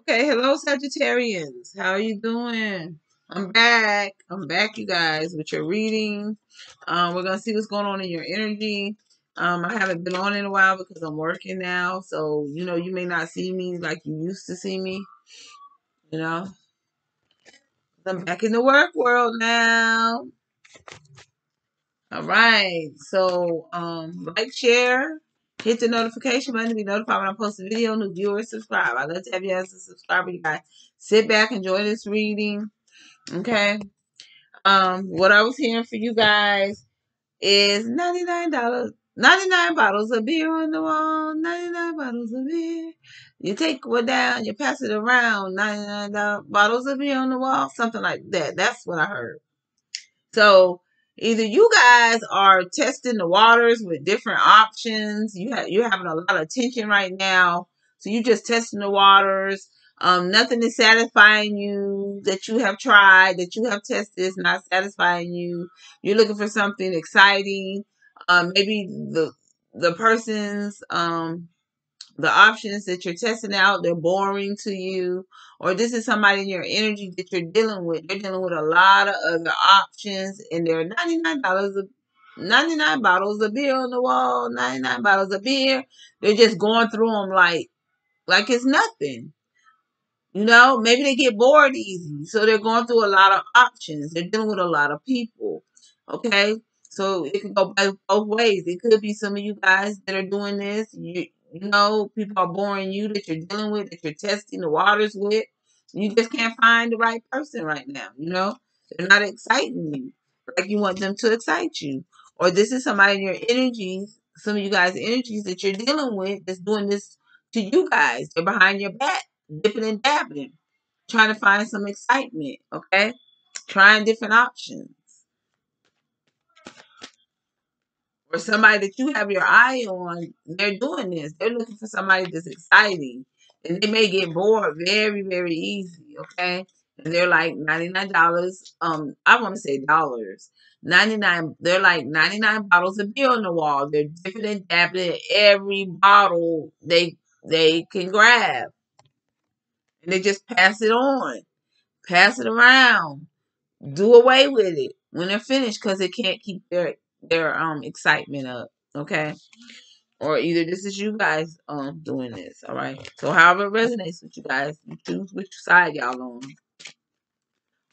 Okay, hello Sagittarians. How are you doing? I'm back. I'm back, you guys, with your reading. Um, we're gonna see what's going on in your energy. Um, I haven't been on in a while because I'm working now, so you know you may not see me like you used to see me. You know, I'm back in the work world now. All right, so um, like, share, hit the notification button to be notified when I post a video. New viewers, subscribe. I love to have you as a subscriber. You guys sit back, enjoy this reading. Okay. Um, what I was hearing for you guys is ninety nine dollars. 99 bottles of beer on the wall, 99 bottles of beer. You take one down, you pass it around, 99 bottles of beer on the wall, something like that. That's what I heard. So either you guys are testing the waters with different options. You you're having a lot of tension right now. So you're just testing the waters. Um, nothing is satisfying you that you have tried, that you have tested is not satisfying you. You're looking for something exciting. Um, maybe the the person's um the options that you're testing out, they're boring to you, or this is somebody in your energy that you're dealing with. You're dealing with a lot of other options, and there are $99 of 99 bottles of beer on the wall, 99 bottles of beer. They're just going through them like like it's nothing. You know, maybe they get bored easy. So they're going through a lot of options. They're dealing with a lot of people. Okay? So it can go both ways. It could be some of you guys that are doing this. You know, people are boring you that you're dealing with, that you're testing the waters with. You just can't find the right person right now. You know, they're not exciting you like you want them to excite you. Or this is somebody in your energies, some of you guys' energies that you're dealing with that's doing this to you guys. They're behind your back, dipping and dabbing, trying to find some excitement. Okay, trying different options. Or somebody that you have your eye on, they're doing this. They're looking for somebody that's exciting. And they may get bored very, very easy, okay? And they're like $99. Um, I want to say dollars. 99 they're like 99 bottles of beer on the wall. They're dipping and dabbing every bottle they they can grab. And they just pass it on. Pass it around. Do away with it when they're finished because they can't keep their their um excitement up. Okay. Or either this is you guys um doing this, all right. So however it resonates with you guys, you choose which side y'all on.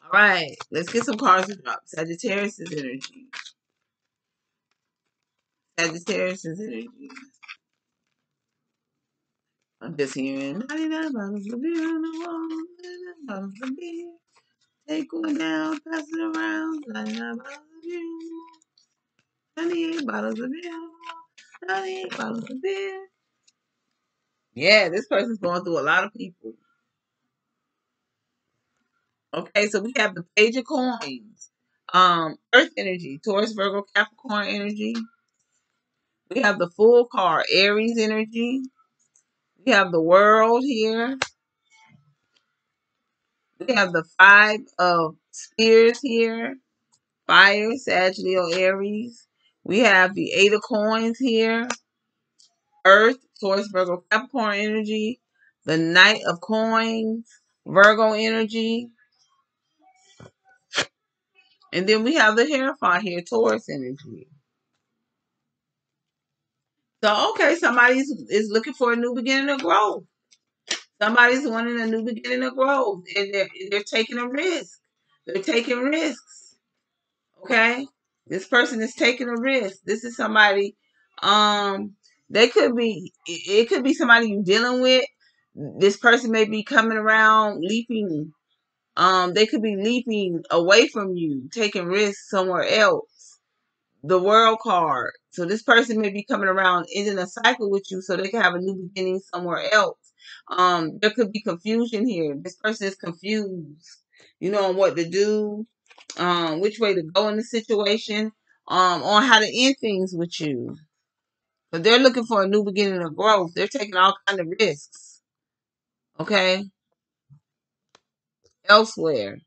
All right, let's get some cards to drop. Sagittarius' energy. Sagittarius' energy. I'm just hearing 99 bottles of beer on the wall, 99 bottles of beer. Take one down, pass it around, 99 bottles of beer. 98 bottles of beer. 98 bottles of beer. Yeah, this person's going through a lot of people. Okay, so we have the Page of Coins. Um, Earth energy, Taurus, Virgo, Capricorn energy. We have the Fool card, Aries energy. We have the World here. We have the Five of Spears here. Fire, Sagittarius, Aries. We have the Eight of Coins here. Earth, Taurus, Virgo, Capricorn energy. The Knight of Coins, Virgo energy. And then we have the Hierophant here, Taurus energy. So, okay, somebody's is looking for a new beginning of growth. Somebody's wanting a new beginning of growth. And they're, they're taking a risk. They're taking risks. Okay? This person is taking a risk. This is somebody, um, they could be, it could be somebody you're dealing with. This person may be coming around, leaping. Um, they could be leaping away from you, taking risks somewhere else. The world card. So this person may be coming around, ending a cycle with you, so they can have a new beginning somewhere else. Um, there could be confusion here. This person is confused, you know, on what to do um, which way to go in the situation, um, on how to end things with you. But they're looking for a new beginning of growth. They're taking all kind of risks. Okay. Elsewhere.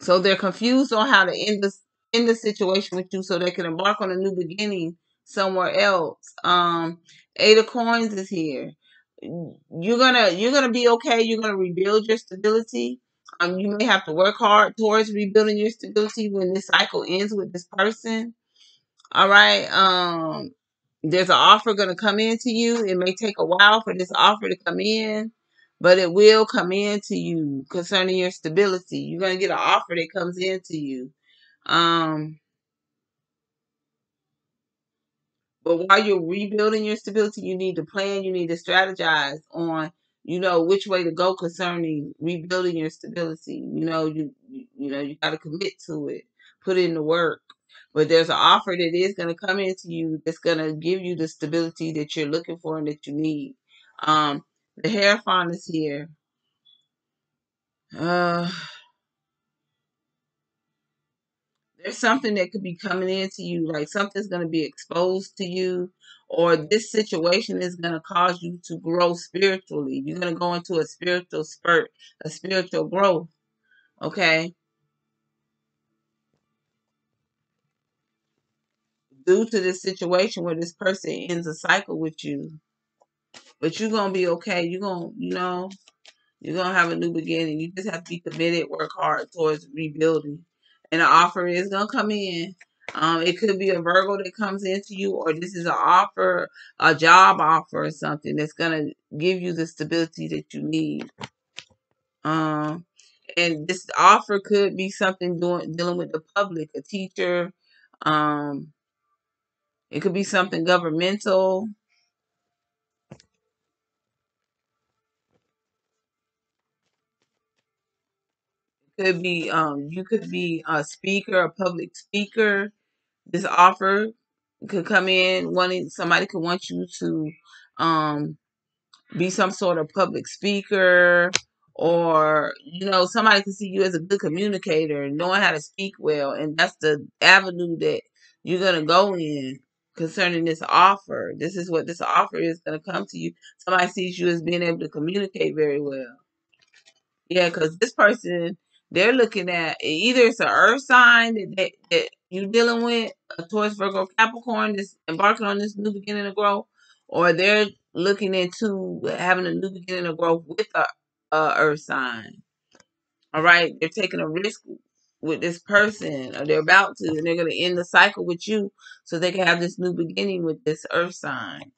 So they're confused on how to end this end the situation with you so they can embark on a new beginning somewhere else. Um, Eight of Coins is here. you're gonna you're gonna be okay. You're gonna rebuild your stability. Um, you may have to work hard towards rebuilding your stability when this cycle ends with this person. All right. Um, there's an offer gonna come in to you. It may take a while for this offer to come in, but it will come in to you concerning your stability. You're gonna get an offer that comes in to you. Um, but while you're rebuilding your stability, you need to plan, you need to strategize on, you know, which way to go concerning rebuilding your stability. You know, you you know, you got to commit to it, put in the work. But there's an offer that is going to come into you that's going to give you the stability that you're looking for and that you need. Um, the Hierophant is here. Uh, there's something that could be coming into you, like something's going to be exposed to you, or this situation is going to cause you to grow spiritually. You're going to go into a spiritual spurt, a spiritual growth. Okay. Due to this situation where this person ends a cycle with you, but you're going to be okay. You're going to, you know, you're going to have a new beginning. You just have to be committed, work hard towards rebuilding and an offer is gonna come in. Um, it could be a Virgo that comes into you, or this is an offer, a job offer, or something that's gonna give you the stability that you need. Um, and this offer could be something doing dealing with the public, a teacher. Um, it could be something governmental. could be um you could be a speaker, a public speaker. This offer could come in wanting somebody could want you to um be some sort of public speaker or you know somebody could see you as a good communicator knowing how to speak well. And that's the avenue that you're going to go in concerning this offer. This is what this offer is going to come to you. Somebody sees you as being able to communicate very well. Yeah, because this person they're looking at either it's an earth sign that, that, that you're dealing with, a Taurus, Virgo, Capricorn that's embarking on this new beginning of growth, or they're looking into having a new beginning of growth with a, a earth sign. All right, they're taking a risk with this person, or they're about to, and they're going to end the cycle with you so they can have this new beginning with this earth sign.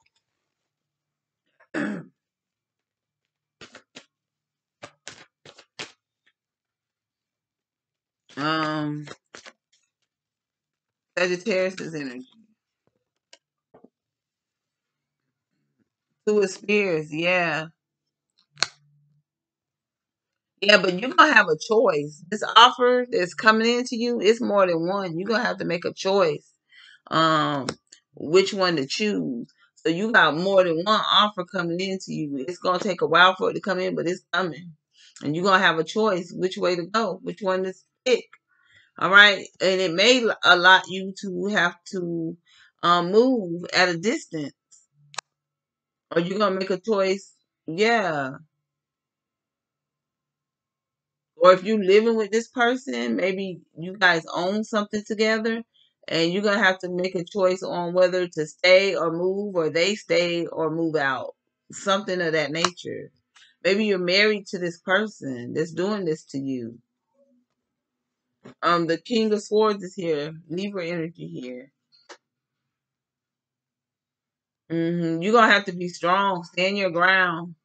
um, Sagittarius' is energy. Two of Spears, yeah. Yeah, but you're gonna have a choice. This offer that's coming into you, it's more than one. You're gonna have to make a choice. Um, which one to choose. So you got more than one offer coming into you. It's gonna take a while for it to come in, but it's coming. And you're gonna have a choice which way to go, which one to pick. All right. And it may allow you to have to um, move at a distance. Or you're gonna make a choice. Yeah. Or if you're living with this person, maybe you guys own something together and you're going to have to make a choice on whether to stay or move or they stay or move out. Something of that nature. Maybe you're married to this person that's doing this to you. Um, the King of Swords is here. Libra energy here. Mm-hmm. You're gonna have to be strong. Stand your ground.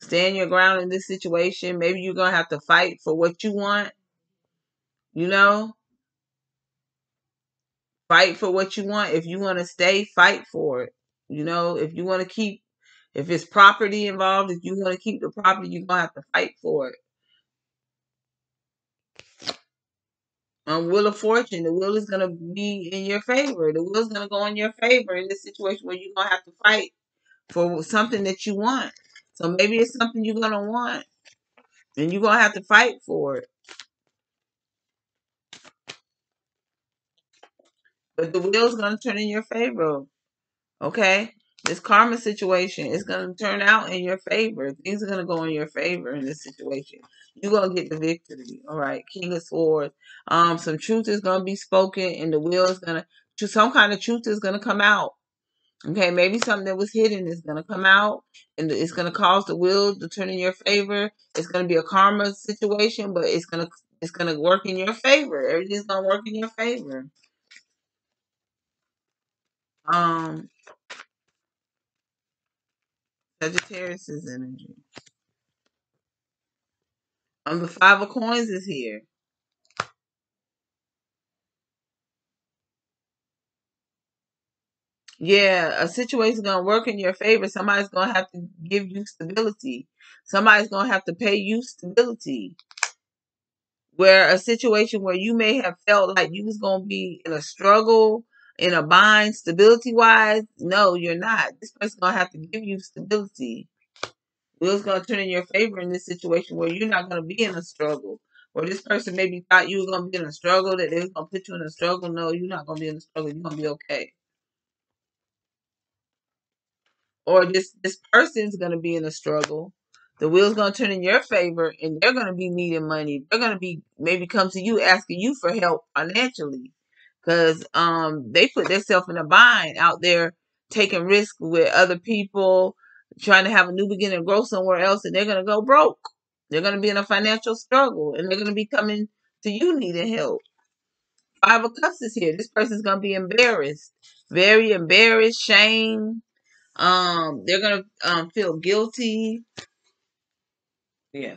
Stand your ground in this situation. Maybe you're gonna have to fight for what you want. You know, fight for what you want. If you want to stay, fight for it. You know, if you want to keep, if it's property involved, if you want to keep the property, you're gonna have to fight for it. Um, Wheel of Fortune, the wheel is gonna be in your favor. The wheel is gonna go in your favor in this situation where you're gonna have to fight for something that you want. So maybe it's something you're gonna want, and you're gonna have to fight for it. But the wheel's gonna turn in your favor. Okay? This karma situation is gonna turn out in your favor. Things are gonna go in your favor in this situation. You're gonna get the victory. All right. King of Swords. Um, some truth is gonna be spoken, and the wheel is gonna some kind of truth is gonna come out. Okay, maybe something that was hidden is gonna come out, and it's gonna cause the wheel to turn in your favor. It's gonna be a karma situation, but it's gonna it's gonna work in your favor. Everything's gonna work in your favor. Um, Sagittarius's energy. Um, the five of coins is here. Yeah, a situation's gonna work in your favor. Somebody's gonna have to give you stability. Somebody's gonna have to pay you stability. Where a situation where you may have felt like you was gonna be in a struggle, in a bind, stability wise, no, you're not. This person's gonna have to give you stability. Wheels gonna turn in your favor in this situation where you're not gonna be in a struggle. Where this person maybe thought you were gonna be in a struggle, that they was gonna put you in a struggle. No, you're not gonna be in a struggle. You're gonna be okay. or this this person's to be in a struggle the wheel's to turn in your favor and they're to be needing money they're to be maybe come to you asking you for help financially because um they put themselves in a bind out there taking risk with other people trying to have a new beginning and grow somewhere else and they're going to go broke they're going to be in a financial struggle and they're going to be coming to you needing help five of cups is here this person's going to be embarrassed very embarrassed shame um, they're gonna um feel guilty. Yeah.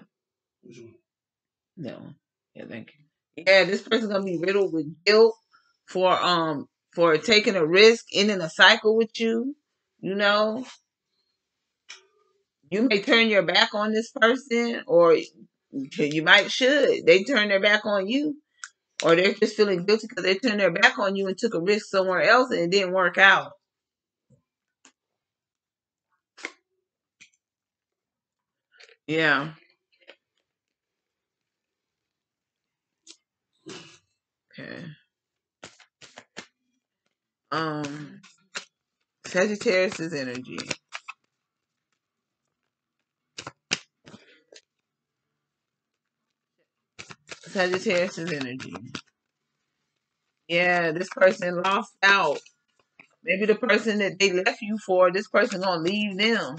No. Yeah, thank you. Yeah, this person's gonna be riddled with guilt for um for taking a risk, ending a cycle with you. You know, you may turn your back on this person, or you might should. They turn their back on you, or they're just feeling guilty because they turned their back on you and took a risk somewhere else and it didn't work out. Yeah. Okay. Um, Sagittarius's energy. Sagittarius's energy. Yeah, this person lost out. Maybe the person that they left you for, this person gonna leave them.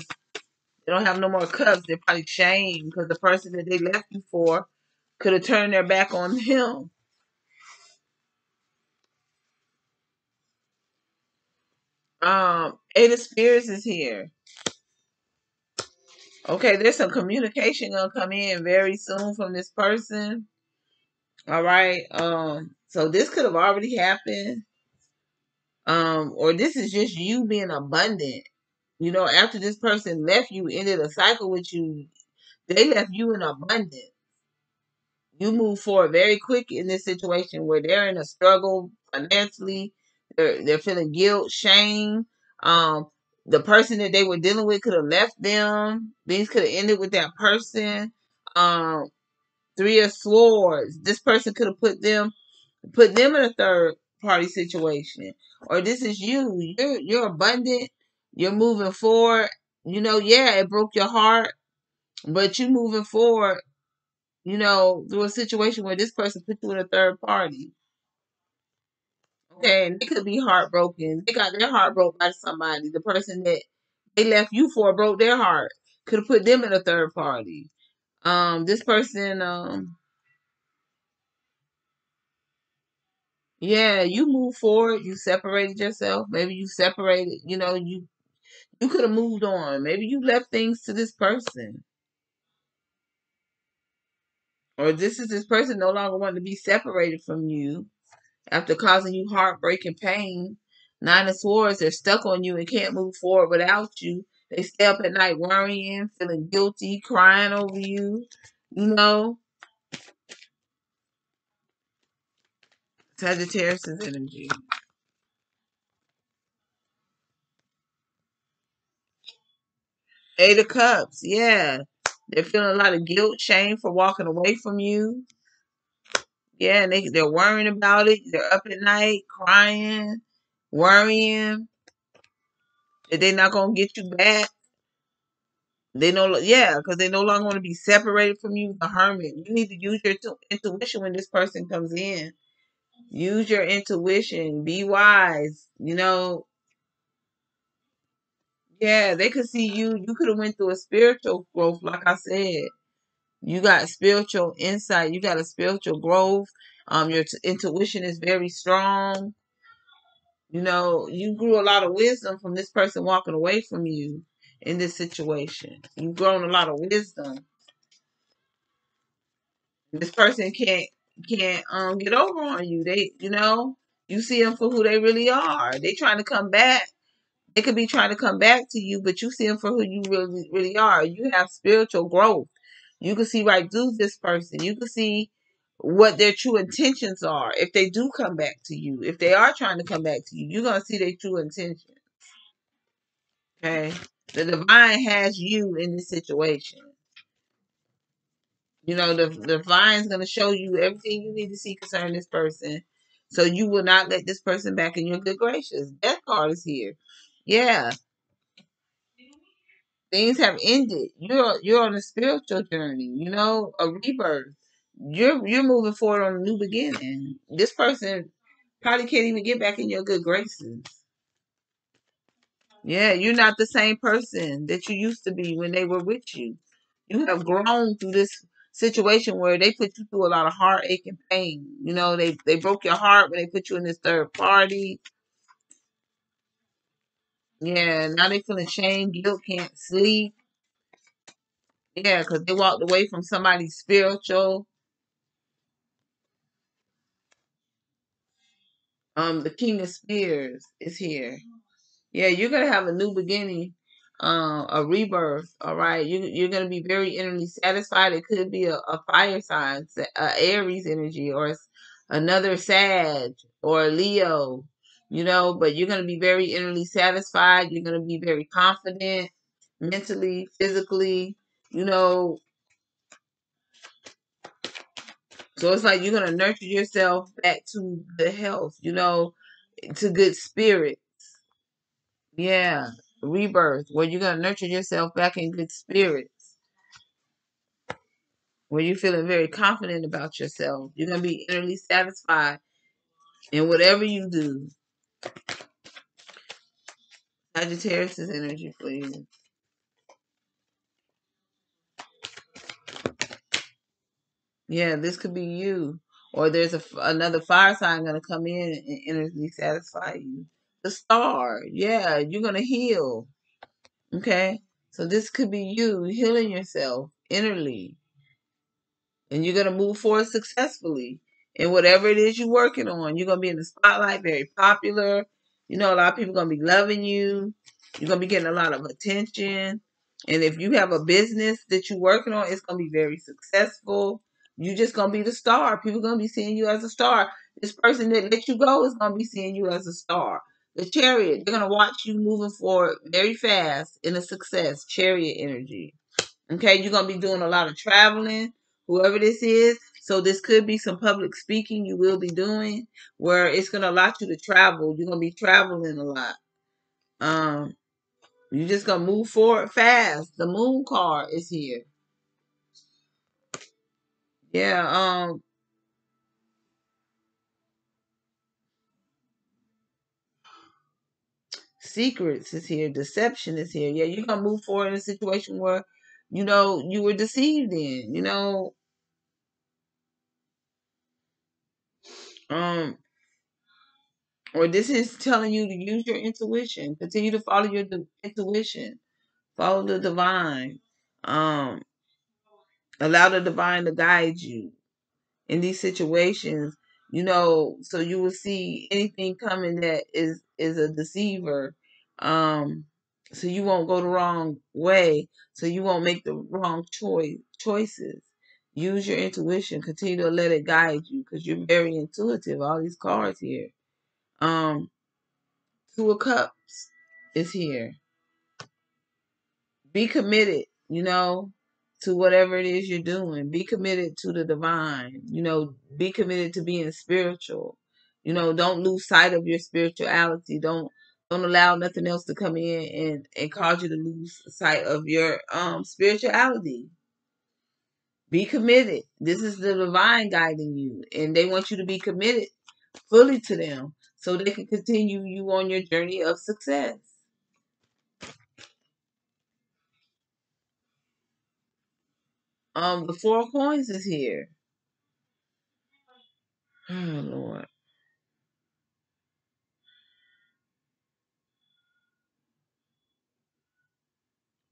They don't have no more cups. They're probably shamed because the person that they left you for could have turned their back on him. Um, of Spirits is here. Okay, there's some communication gonna come in very soon from this person. All right. Um, so this could have already happened. Um, or this is just you being abundant. You know, after this person left you, ended a cycle with you, they left you in abundance. You move forward very quick in this situation where they're in a struggle financially. They're they're feeling guilt, shame. Um, the person that they were dealing with could have left them. Things could have ended with that person. Um, three of swords. This person could have put them put them in a third party situation. Or this is you. You're you're abundant. You're moving forward. You know, yeah, it broke your heart, but you moving forward, you know, through a situation where this person put you in a third party. And they could be heartbroken. They got their heart broke by somebody. The person that they left you for broke their heart. Could have put them in a third party. Um, this person, um, yeah, you move forward. You separated yourself. Maybe you separated. You know, you you could have moved on. Maybe you left things to this person. Or this is this person no longer wanting to be separated from you after causing you heartbreak and pain. Nine of Swords, they're stuck on you and can't move forward without you. They stay up at night worrying, feeling guilty, crying over you. You know, Sagittarius energy. Eight of Cups, yeah. They're feeling a lot of guilt, shame for walking away from you. Yeah, and they, they're worrying about it. They're up at night crying, worrying that they're not going to get you back. They know, yeah, because they no longer want to be separated from you, the hermit. You need to use your tu- intuition when this person comes in. Use your intuition. Be wise. You know, Yeah, they could see you. You could have went through a spiritual growth, like I said. You got spiritual insight. You got a spiritual growth. Um, your t- intuition is very strong. You know, you grew a lot of wisdom from this person walking away from you in this situation. You've grown a lot of wisdom. This person can't can't um get over on you. They, you know, you see them for who they really are. They trying to come back. They could be trying to come back to you, but you see them for who you really really are. You have spiritual growth. You can see right through this person. You can see what their true intentions are. If they do come back to you, if they are trying to come back to you, you're gonna see their true intentions. Okay, the divine has you in this situation. You know, the, the divine's going to show you everything you need to see concerning this person. So you will not let this person back in your good gracious. Death card is here. Yeah. Things have ended. You're you're on a spiritual journey, you know, a rebirth. You're you're moving forward on a new beginning. This person probably can't even get back in your good graces. Yeah, you're not the same person that you used to be when they were with you. You have grown through this situation where they put you through a lot of heartache and pain. You know, they they broke your heart when they put you in this third party. Yeah, now they feeling shame, guilt, can't sleep. Yeah, because they walked away from somebody spiritual. Um, the King of Spears is here. Yeah, you're gonna have a new beginning, uh, a rebirth. All right, you you're gonna be very innerly satisfied. It could be a, a fire sign, a Aries energy, or another Sag or Leo. You know, but you're gonna be very innerly satisfied. You're gonna be very confident, mentally, physically. You know, so it's like you're gonna nurture yourself back to the health. You know, to good spirits. Yeah, rebirth, where you're gonna nurture yourself back in good spirits, where you're feeling very confident about yourself. You're gonna be innerly satisfied in whatever you do. Sagittarius' energy, please. Yeah, this could be you, or there's a another fire sign gonna come in and energy satisfy you. The star, yeah, you're gonna heal. Okay, so this could be you healing yourself innerly and you're going to move forward successfully in whatever it is you're working on. You're going to be in the spotlight, very popular. You know, a lot of people going to be loving you. You're going to be getting a lot of attention. And if you have a business that you're working on, it's going to be very successful. You're just going to be the star. People going to be seeing you as a star. This person that let you go is to be seeing you as a star. The chariot, they're going to watch you moving forward very fast in a success, chariot energy. Okay, you're gonna be doing a lot of traveling, whoever this is. So this could be some public speaking you will be doing where it's gonna allow you to travel. You're gonna be traveling a lot. Um, you're just gonna move forward fast. The moon card is here. Yeah, um, secrets is here, deception is here. Yeah, you're gonna move forward in a situation where you know you were deceived in, you know. Um, or this is telling you to use your intuition. Continue to follow your intuition. Follow the divine. Um, allow the divine to guide you in these situations. You know, so you will see anything coming that is is a deceiver. Um, so you won't go the wrong way. So you won't make the wrong choice choices. Use your intuition. Continue to let it guide you because you're very intuitive. All these cards here. Um, Two of Cups is here. Be committed, you know, to whatever it is you're doing. Be committed to the divine. You know, be committed to being spiritual. You know, don't lose sight of your spirituality. Don't don't allow nothing else to come in and, and cause you to lose sight of your um spirituality. Be committed. This is the divine guiding you, and they want you to be committed fully to them so they can continue you on your journey of success. Um, the four coins is here. Oh Lord.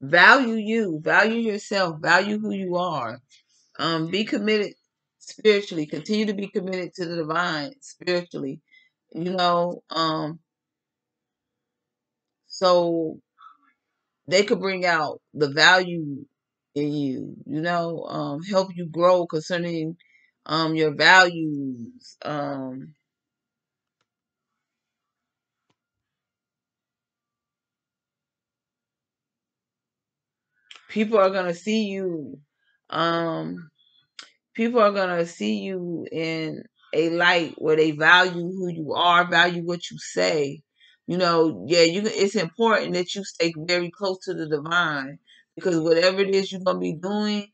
Value you, value yourself, value who you are. Um, be committed spiritually. Continue to be committed to the divine spiritually. You know, um, so they could bring out the value in you, you know, um, help you grow concerning um your values. Um people are gonna see you um people are gonna see you in a light where they value who you are, value what you say. You know, yeah, you it's important that you stay very close to the divine because whatever it is you're gonna be doing,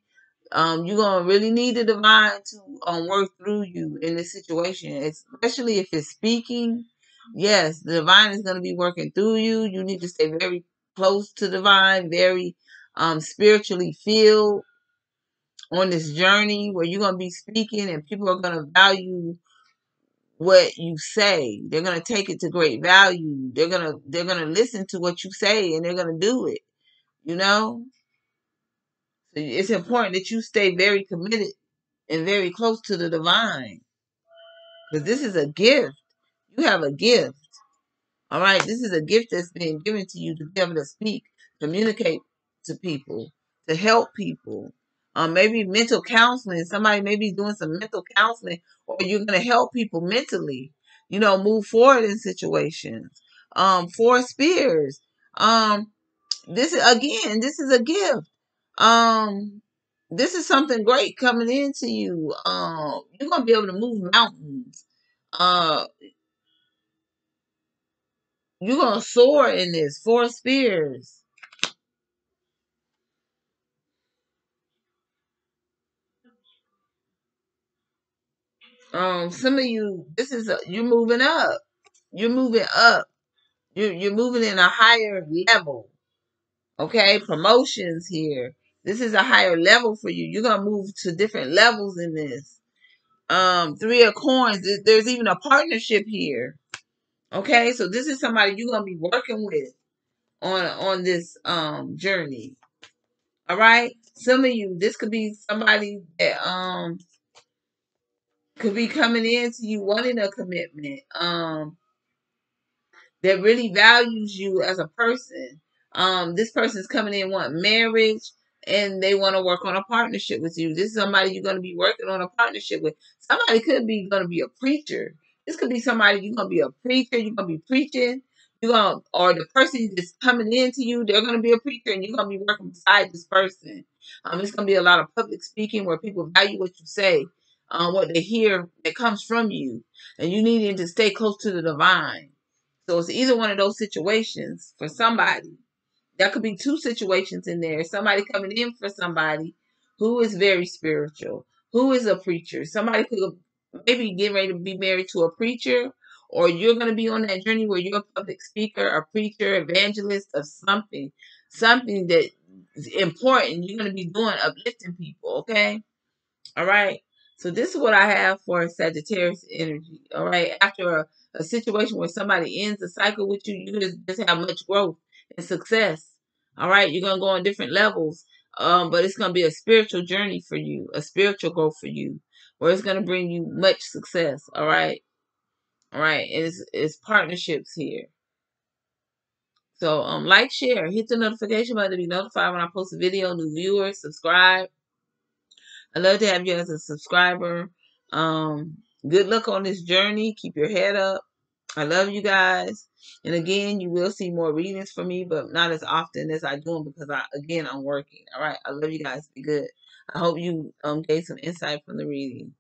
um, you're gonna really need the divine to um work through you in this situation, especially if it's speaking. Yes, the divine is gonna be working through you. You need to stay very close to divine, very um spiritually filled on this journey where you're gonna be speaking and people are gonna value what you say. They're gonna take it to great value. They're gonna they're gonna listen to what you say and they're gonna do it. You know? So it's important that you stay very committed and very close to the divine. Because this is a gift. You have a gift. All right. This is a gift that's being given to you to be able to speak, communicate to people, to help people. Um, maybe mental counseling. Somebody may be doing some mental counseling, or you're going to help people mentally. You know, move forward in situations. Um, four spears. Um, this is again. This is a gift. Um, this is something great coming into you. Um, you're gonna be able to move mountains. Uh, you're gonna soar in this. Four spears. Um, some of you, this is a, you're moving up. You're moving up. You're you're moving in a higher level. Okay, promotions here. This is a higher level for you. You're gonna move to different levels in this. Um, three of coins. There's even a partnership here. Okay, so this is somebody you're gonna be working with on on this um journey. All right, some of you, this could be somebody that um could be coming into you wanting a commitment. Um, that really values you as a person. Um, this person's coming in want marriage and they want to work on a partnership with you. This is somebody you're going to be working on a partnership with. Somebody could be going to be a preacher. This could be somebody you're going to be a preacher. You're going to be preaching. You're going to, or the person that's coming into you, they're going to be a preacher and you're going to be working beside this person. Um, it's going to be a lot of public speaking where people value what you say, um, what they hear that comes from you. And you need to stay close to the divine. So it's either one of those situations for somebody. There could be two situations in there. Somebody coming in for somebody who is very spiritual, who is a preacher. Somebody could maybe get ready to be married to a preacher, or you're going to be on that journey where you're a public speaker, a preacher, evangelist of something, something that is important. You're going to be doing uplifting people, okay? All right. So this is what I have for Sagittarius energy. All right. After a, a situation where somebody ends a cycle with you, you just, just have much growth and success. All right. You're gonna go on different levels. Um, but it's gonna be a spiritual journey for you, a spiritual growth for you, where it's gonna bring you much success. All right. All right. It's it's partnerships here. So um like, share, hit the notification button to be notified when I post a video, new viewers, subscribe. I love to have you as a subscriber. Um, good luck on this journey. Keep your head up. I love you guys. And again, you will see more readings from me, but not as often as I do them because I again I'm working. All right. I love you guys. Be good. I hope you um gave some insight from the reading.